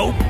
Nope.